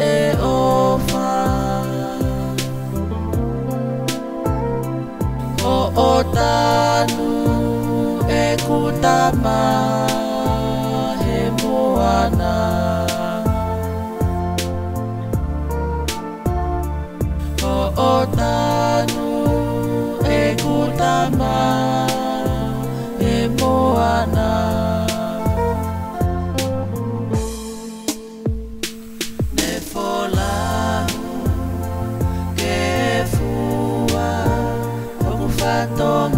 är ofan oh, O oh, otanu ekutama atong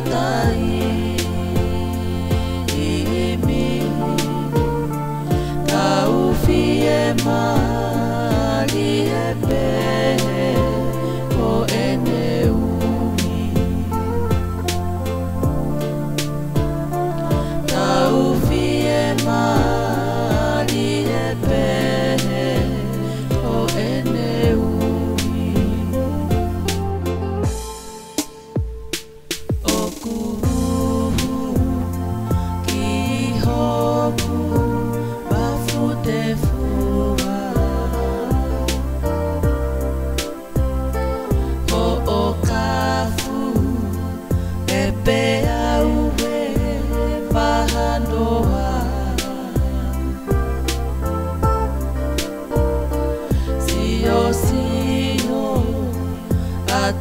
batalha.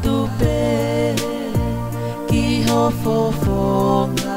tupe kihofofonga